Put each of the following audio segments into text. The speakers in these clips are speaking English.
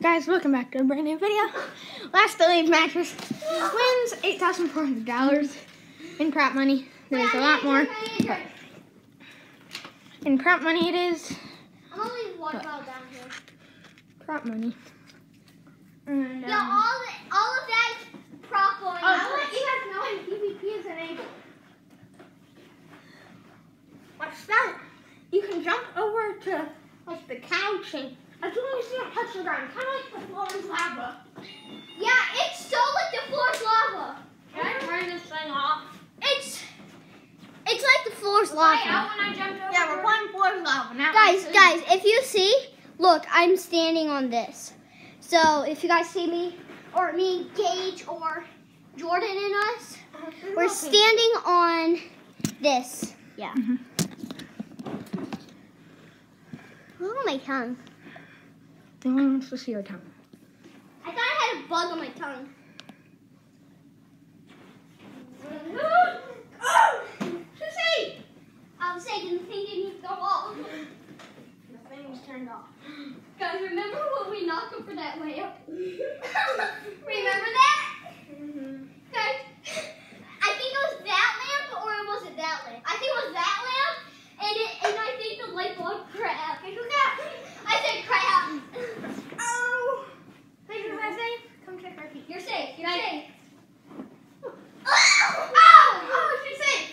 Guys, welcome back to a brand new video. Last delayed mattress wins $8,400 in crap money. There's a lot more. in crap money it is I'm only one down here. crap money. And, Yeah, um, all the, all of that is prop going I want you guys know when PvP is enabled. What's that? You can jump over to like the couch and as long as you don't touch the ground, kind of like the floor is lava. Yeah, it's so like the floor's lava. Can I turn this thing off? It's it's like the floor's Was I lava. out when I jumped over? Yeah, we're playing floor's lava now. Guys, guys, if you see, look, I'm standing on this. So if you guys see me, or me, Gage, or Jordan and us, we're standing on this. Yeah. Mhm. Oh my tongue. No one wants to see your tongue. I thought I had a bug on my tongue. I was saying the thing didn't go off. The thing was turned off. Guys, remember when we knocked over that lamp? remember that? Guys, I think it was that lamp or was it that lamp? I think it was that lamp, and it, and I think the light bulb cracked. I forgot. I said crap. Oh! Hey, is that safe? Come check our feet. You're safe. You're Guys. safe. Oh! Oh, she's safe.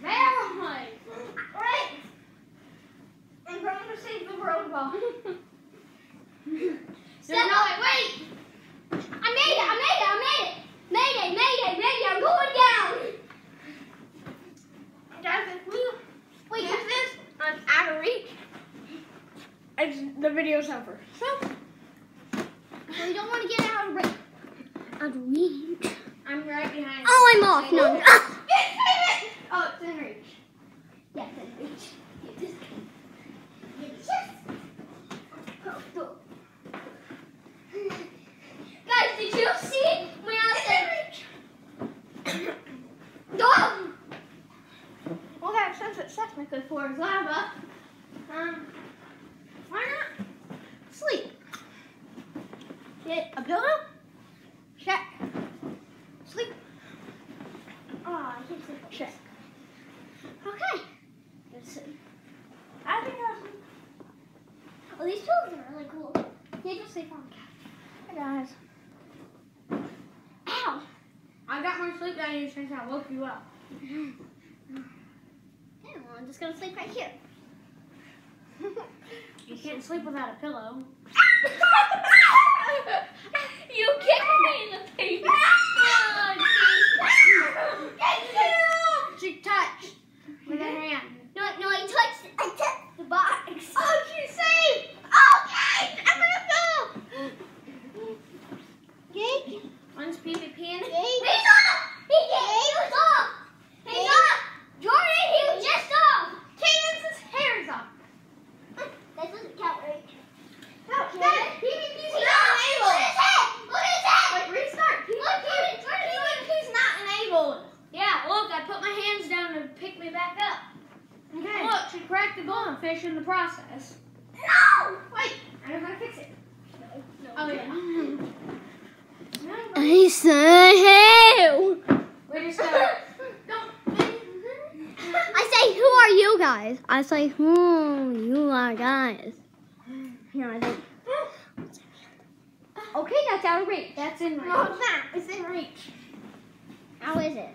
Verify. Alright. I'm going to save the world ball. Step no, wait, wait. I made it. I made it. I made it. Made it. Made it. Made it. I'm going down. Guys, if we Wait, use this on out of reach, it's, the video's over. So, we don't want to get out of reach. Reach. I'm right behind Oh, I'm off. No. no. Ah! Oh, it's in reach. Yes, in reach. Yes. Oh, go. Guys, did you see when I said go? Well, guys, since it's technically is lava, um, why not sleep? Get a pillow, check. Sleep, Oh, I can't sleep. check. Okay. Let's see. I think I'll sleep. Oh, these pillows are really cool. Yeah, just sleep on the couch. Hey, guys. Ow. I got more sleep than you since I woke you up. Okay, well, I'm just gonna sleep right here. You can't sleep without a pillow. you kicked me in the face. Oh, geez. She touched with her hand. no, no, I touched, I touched the box. Oh, she's safe. Okay, I'm gonna go. Jake, One's PvP in it. He's off. He, he was off. He's off. Jordan, he was just off. Caden's hair is off. That doesn't count, right? No, Okay. that PvP's Look not at his enabled. head. Look at his head. Wait, restart. Look, Jordan, Jordan, look. PvP's not enabled. Yeah, look, I put my hands down to pick me back up. Okay. Look, she cracked goldfish in the process. No. Wait, I know how to fix it. No. Oh, yeah. I said hell. We just gotta. Don't. I say, who are you guys? I say, who you are guys. Here, I. Okay, that's out of reach. That's in reach. No, it's not. It's in reach. How is it?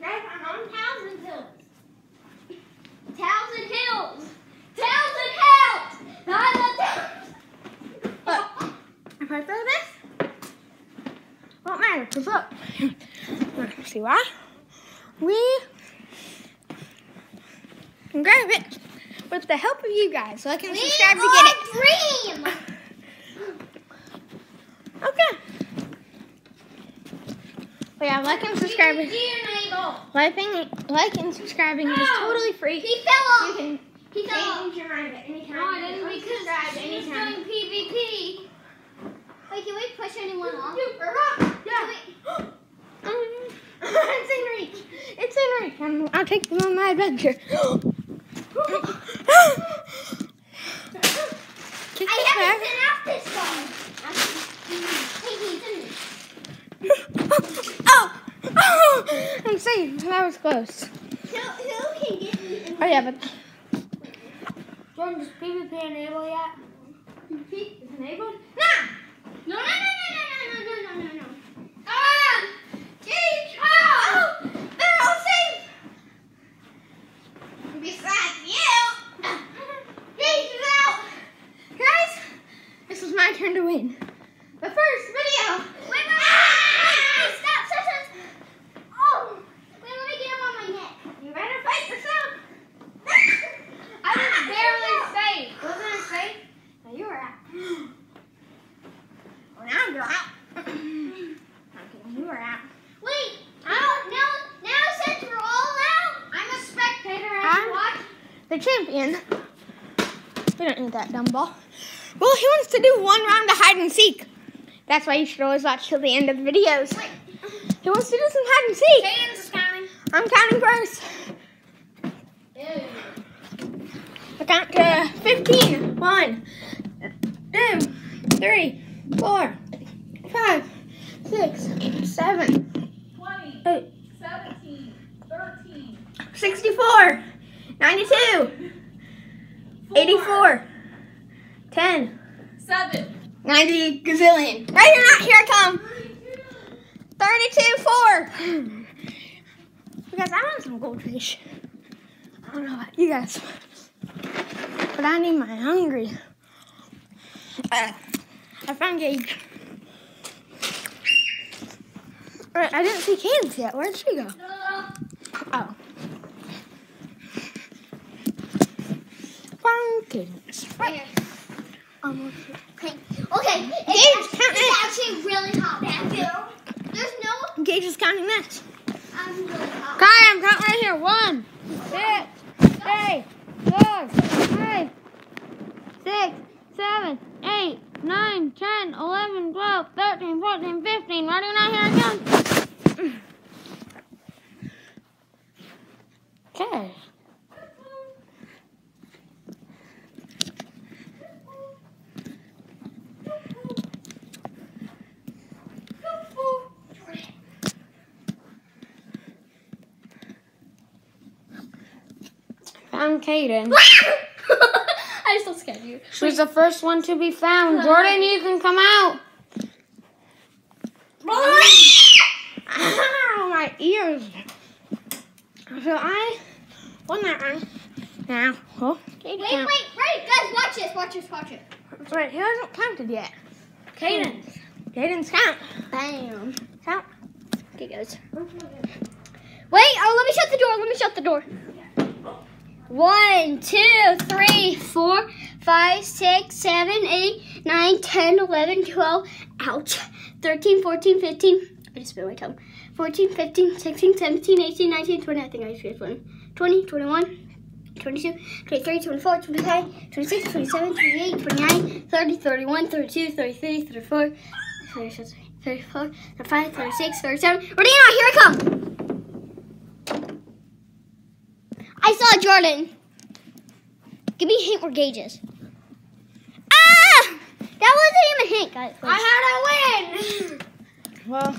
Guys, I'm on Thousand Hills. Thousand Hills. Thousand Hills. Not a thousand. If I throw this, won't matter, because look. See why? We can grab it with the help of you guys. so I Like and subscribe to get it. dream. Okay. But yeah, like and subscribing. Like like and subscribing is totally free. He fell You off. can He fell off. change your mind at any time. No, I didn't You can because she was doing PvP. Wait, can we push anyone off? Yeah. it's in reach. It's in reach. I'm, I'll take them on my adventure. Kick I haven't been out this long. oh! oh! I'm safe. That was close. Who, who can get me? Oh, yeah, but. Jordan, does PvP enable yet? PvP enabled? The champion. We don't need that dumb ball. Well, he wants to do one round of hide and seek. That's why you should always watch till the end of the videos. Wait. He wants to do some hide and seek. Caden's counting. I'm counting first. I count to 15. One, two, three, four, five, six, seven, 20, eight, 17, 13, 64, 92, 84, 10, 7, 90 gazillion. Right or not, here I come. 32, 4. Because I want some goldfish. I don't know about you guys. But I need my hungry. Uh, I found Gage. Alright, I didn't see Cadence yet. Where'd she go? Oh. Found Right. Almost. Okay, okay. Gage, It's, count it's actually really hot back there. There's no. Gage is counting this. I'm really hot. Kai, I'm counting right here. One, six, three, four, five, six, seven, eight, nine, ten, eleven, twelve, thirteen, fourteen, fifteen. Ready now? Here I come. Okay. Found Kaden. I still scared you. She was the first one to be found. Jordan, you can come out. Ow, my ears. So I won that one. Now, oh, Wait, wait, wait, guys, watch this, watch this, watch it. Wait, he hasn't counted yet. Cadence. Caden's count. Bam. Count. Okay, guys. Wait, oh, let me shut the door. Let me shut the door. One, two, three, four, five, six, seven, eight, nine, ten, eleven, twelve. Ouch. 13, 14, 15. I just spit my tongue. 14, 15, 16, 17, 18, 19, 20. I think I just 20. 20, 21, 22, 23, 24, 25, 26, 27, 28, 29, 30, 31, 32, 33, 34, 34, 35, 36, 37. Ready now, here I come. I saw Jordan. Give me a hint where Gage is. Ah! That wasn't even a hint, guys. I had a win. Well,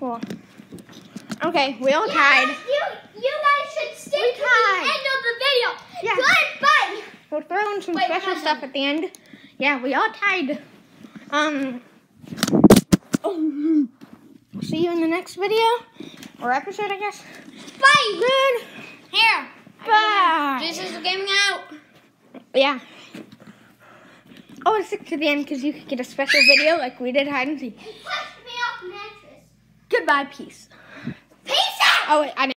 well. Okay, we all Yeah, tied. You, you guys should stay We to tied. the end of the video. Yeah. Goodbye. We'll throw in some Wait, special hold stuff at the end. Yeah, we all tied. Um. oh, see you in the next video or episode, I guess. Bye. Good. Here. Bye. This is gaming out. Yeah. Oh, Always stick to the end because you could get a special video like we did hide and seek. He pushed me off mattress. Goodbye, peace. Peace out. Oh wait, I didn't.